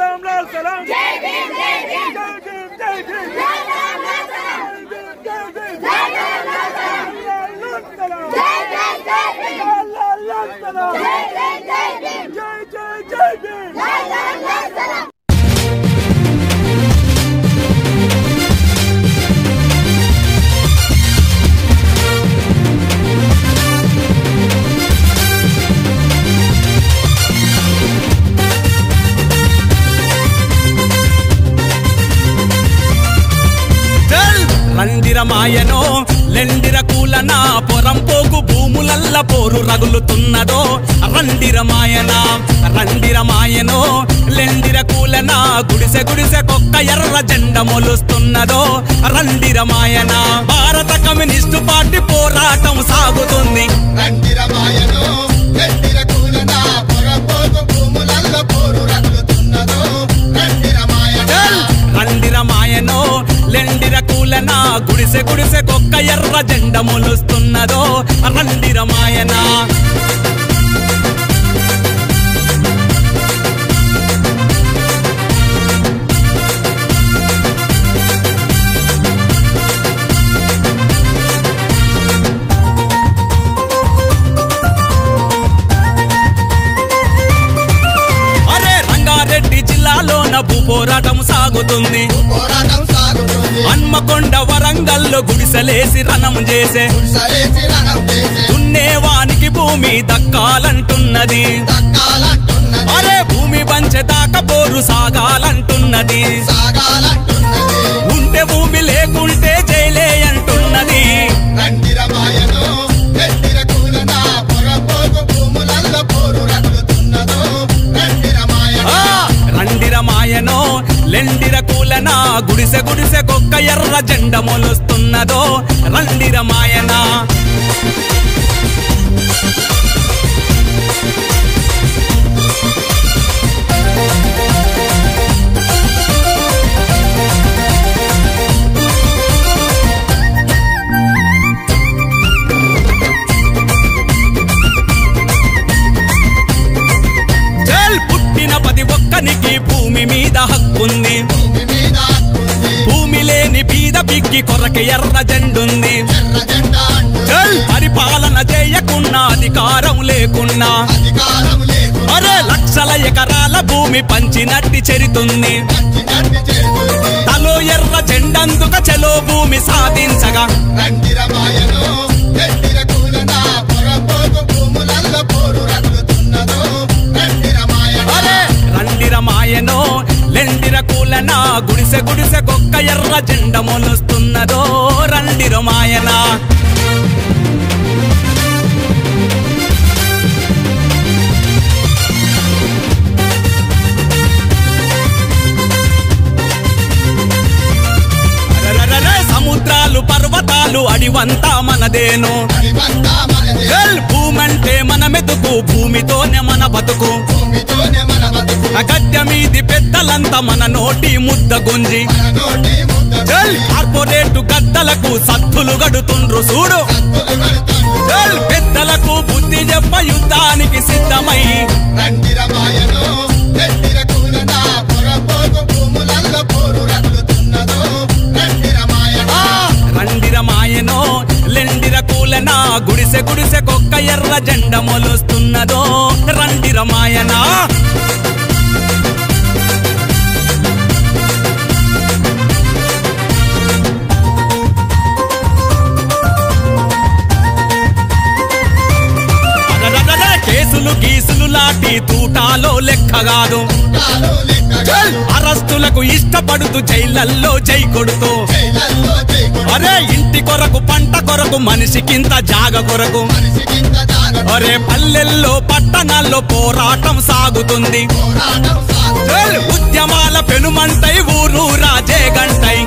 సలాం లాల్ సలాం జై భీమ్ జై భీమ్ జై భీమ్ జై భీమ్ జై భీమ్ జై భీమ్ లాల్ లాల్ సలాం మాయనో లెండిర కూలన పొరంపోకు భూములల్ల పోరు రగులుతున్నదో. రండిర మాయన రండిర మాయనో లెండిర కూలన గుడిసె గుడిసె కొక్క ఎర్ర జెండ మొలుస్తున్నదో. రండిర మాయన భారత కమ్యూనిస్టు పార్టీ పోరాటం సాగుతుంది. రండిర గుడిసె గుడిసె కొక్క ఎర్ర జెండ మొలుస్తున్నదో రండిర మాయన అరే రంగారెడ్డి పోరాటం సాగుతుంది పోరాటం సాగుతుంది. హన్మకొండ వరంగల్లో గుడిసెలేసి రణం చేసే. దున్నేవానికి భూమి దక్కాలంటున్నది. దక్కాలంటున్నది. గుడిసె గుడిసె కొక్క ఎర్ర జెండ మొలుస్తున్నదో రండిర లేని కొరక ఎర్ర జెండుంది. పరిపాలన చేయకున్నా అధికారం లేకున్నా. అరే లక్షల ఎకరాల భూమి పంచినట్టి చెరితుంది. తలో ఎర్ర చెండందుక చెలో భూమి సాధించగా. అరే లెండిర గుడిసె గుడిసె జెండ మొలుస్తున్నదో మాయనా. అరెరెరెరె, సముద్రాలు పర్వతాలు అడివంతా మనదేను. భూమంటే మన మెతుకు భూమితోనే మన బతుకు. గడ్డ మీది పెద్దలంతా మన నోటి ముద్ద గుంజి. మన కార్పొరేట్ గద్దలకు సత్తులు గడుతుండ్రు చూడు. పెద్దలకు బుద్ధి చెప్ప యుద్ధానికి సిద్ధమై. రండిరమాయను లెండిర కూలన గుడిసె గుడిసె కొక్క ఎర్ర జెండ మొలుస్తున్నదో. రండిర తూటాలో లెక్క కాదు. అరెస్టులకు ఇష్టపడుతూ జైలల్లో జై కొడుతూ. అరే ఇంటి కొరకు పంట కొరకు మనిషికింత జాగ కొరకు. అరే పల్లెల్లో పట్టణాల్లో పోరాటం సాగుతుంది. ఉద్యమాల పెనుమంటై ఊరు రాజే గంటై.